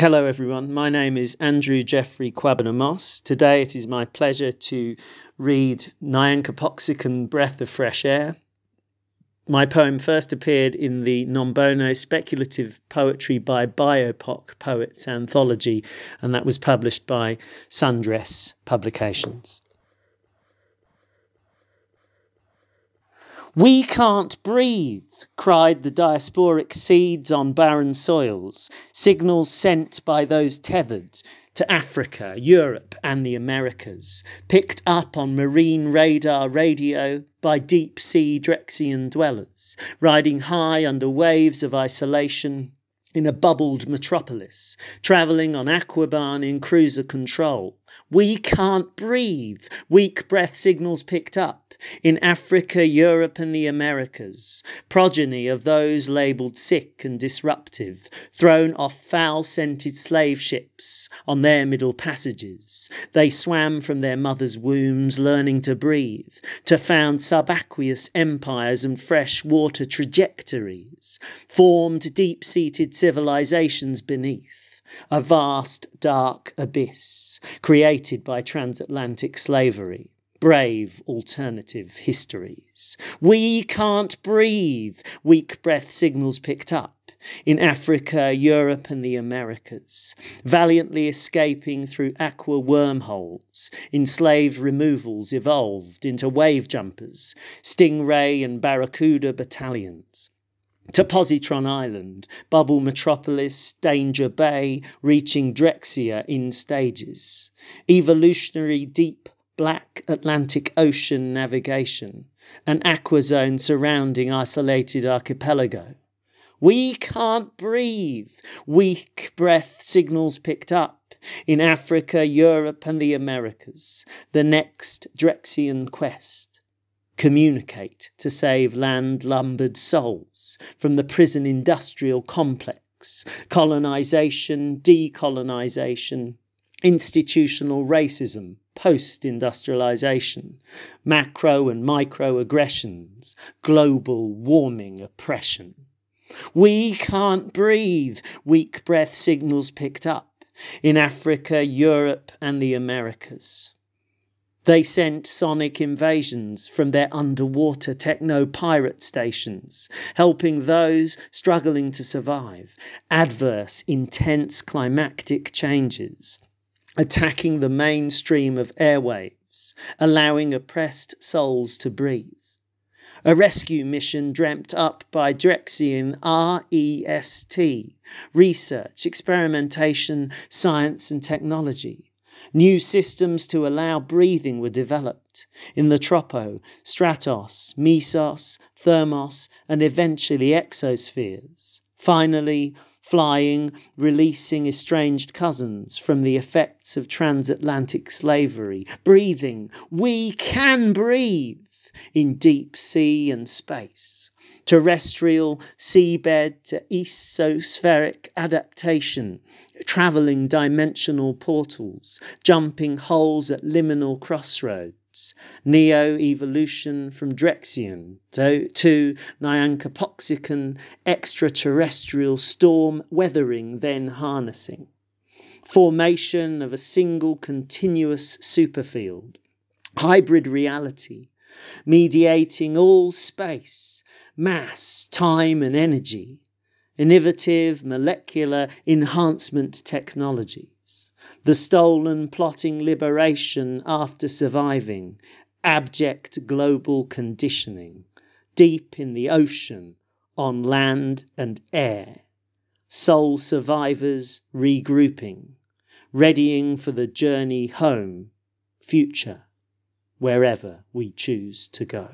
Hello, everyone. My name is Andrew Geoffrey Moss. Today it is my pleasure to read Nyankopoxyican Breath of Fresh Air. My poem first appeared in the Nombono Speculative Poetry by BIPOC Poets anthology, and that was published by Sundress Publications. We can't breathe, cried the diasporic seeds on barren soils, signals sent by those tethered to Africa, Europe, and the Americas, picked up on marine radar radio by deep sea Drexciyan dwellers, riding high under waves of isolation in a bubbled metropolis, travelling on Aquabahn in cruiser control. We can't breathe, weak breath signals picked up in Africa, Europe, and the Americas, progeny of those labelled sick and disruptive, thrown off foul scented slave ships on their middle passages. They swam from their mothers' wombs, learning to breathe, to found subaqueous empires and fresh water trajectories, formed deep seated civilizations beneath a vast dark abyss created by transatlantic slavery brave alternative histories. We can't breathe, weak breath signals picked up in Africa, Europe, and the Americas, valiantly escaping through aqua wormholes, enslaved removals evolved into wave jumpers, stingray and barracuda battalions. To Positron Island, Bubble Metropolis, Danger Bay, reaching Drexciya in stages. Evolutionary deep black Atlantic Ocean navigation, an aqua zone surrounding isolated archipelago. We can't breathe. Weak breath signals picked up in Africa, Europe, and the Americas. The next Drexciyan quest. Communicate to save land lumbered souls from the prison industrial complex. Colonization, decolonization, institutional racism, post industrialization, macro and micro aggressions, global warming oppression. We can't breathe, weak breath signals picked up in Africa, Europe, and the Americas. They sent sonic invasions from their underwater techno pirate stations, helping those struggling to survive. Adverse, intense climactic changes attacking the mainstream of airwaves, allowing oppressed souls to breathe. A rescue mission dreamt up by Drexciyan REST, research, experimentation, science and technology. New systems to allow breathing were developed in the tropo, stratos, mesos, thermos, and eventually exospheres. Finally, flying, releasing estranged cousins from the effects of transatlantic slavery, breathing, we can breathe in deep sea and space. Terrestrial seabed to exospheric adaptation, travelling dimensional portals, jumping holes at liminal crossroads Neo evolution from Drexciyan to, to extraterrestrial storm weathering, then harnessing. Formation of a single continuous superfield. Hybrid reality, mediating all space, mass, time, and energy. Innovative molecular enhancement technologies, the stolen plotting liberation after surviving, abject global conditioning, deep in the ocean, on land and air, soul survivors regrouping, readying for the journey home, future, wherever we choose to go.